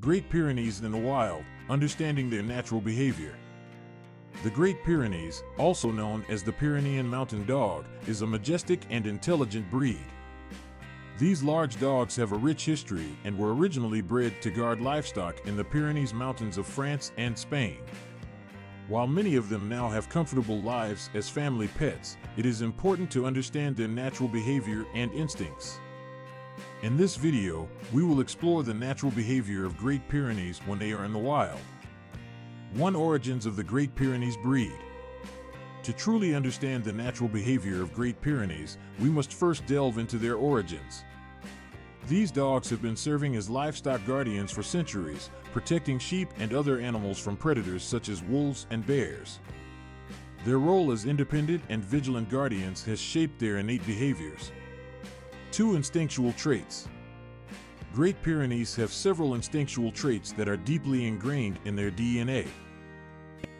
Great Pyrenees in the wild, understanding their natural behavior. The Great Pyrenees, also known as the Pyrenean Mountain Dog, is a majestic and intelligent breed. These large dogs have a rich history and were originally bred to guard livestock in the Pyrenees Mountains of France and Spain. While many of them now have comfortable lives as family pets, it is important to understand their natural behavior and instincts. In this video, we will explore the natural behavior of Great Pyrenees when they are in the wild. 1. Origins of the Great Pyrenees breed. To truly understand the natural behavior of Great Pyrenees, we must first delve into their origins. These dogs have been serving as livestock guardians for centuries, protecting sheep and other animals from predators such as wolves and bears. Their role as independent and vigilant guardians has shaped their innate behaviors. Two instinctual traits. Great Pyrenees have several instinctual traits that are deeply ingrained in their DNA.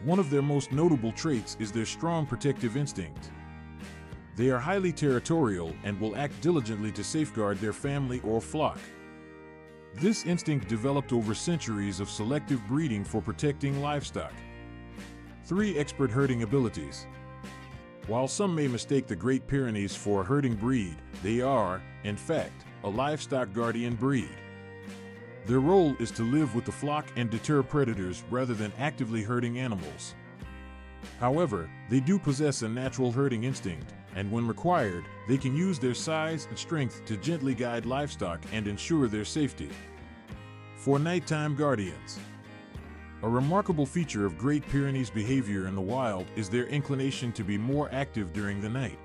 One of their most notable traits is their strong protective instinct. They are highly territorial and will act diligently to safeguard their family or flock. This instinct developed over centuries of selective breeding for protecting livestock. 3. Expert herding abilities. While some may mistake the Great Pyrenees for a herding breed, they are, in fact, a livestock guardian breed. Their role is to live with the flock and deter predators rather than actively herding animals. However, they do possess a natural herding instinct, and when required, they can use their size and strength to gently guide livestock and ensure their safety. For nighttime guardians, a remarkable feature of Great Pyrenees behavior in the wild is their inclination to be more active during the night.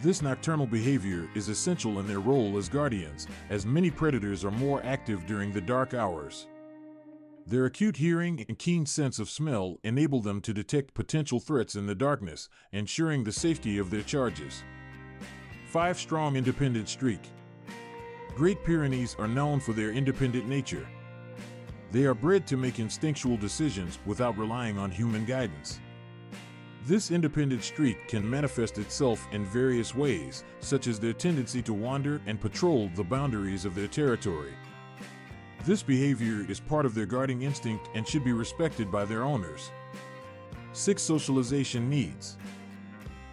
This nocturnal behavior is essential in their role as guardians, as many predators are more active during the dark hours. Their acute hearing and keen sense of smell enable them to detect potential threats in the darkness, ensuring the safety of their charges. 5. Strong Independent Streak Great Pyrenees are known for their independent nature. They are bred to make instinctual decisions without relying on human guidance. This independent streak can manifest itself in various ways, such as their tendency to wander and patrol the boundaries of their territory. This behavior is part of their guarding instinct and should be respected by their owners. 6. Socialization needs.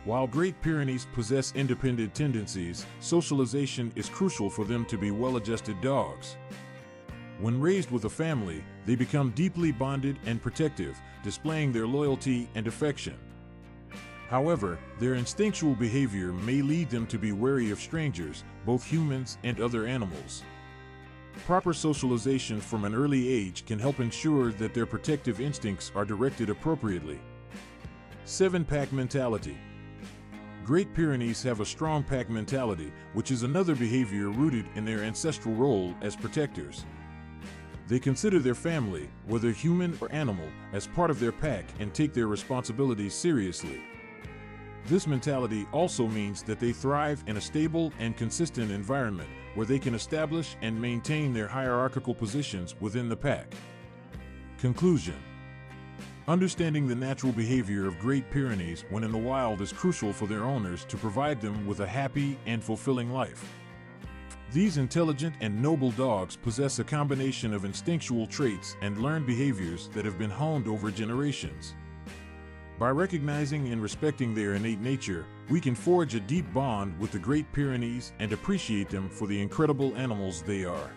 While Great Pyrenees possess independent tendencies, socialization is crucial for them to be well adjusted dogs. When raised with a family, they become deeply bonded and protective, displaying their loyalty and affection. However, their instinctual behavior may lead them to be wary of strangers, both humans and other animals. Proper socialization from an early age can help ensure that their protective instincts are directed appropriately. 7. Pack Mentality Great Pyrenees have a strong pack mentality, which is another behavior rooted in their ancestral role as protectors. They consider their family, whether human or animal, as part of their pack and take their responsibilities seriously. This mentality also means that they thrive in a stable and consistent environment where they can establish and maintain their hierarchical positions within the pack. Conclusion Understanding the natural behavior of Great Pyrenees when in the wild is crucial for their owners to provide them with a happy and fulfilling life. These intelligent and noble dogs possess a combination of instinctual traits and learned behaviors that have been honed over generations. By recognizing and respecting their innate nature, we can forge a deep bond with the Great Pyrenees and appreciate them for the incredible animals they are.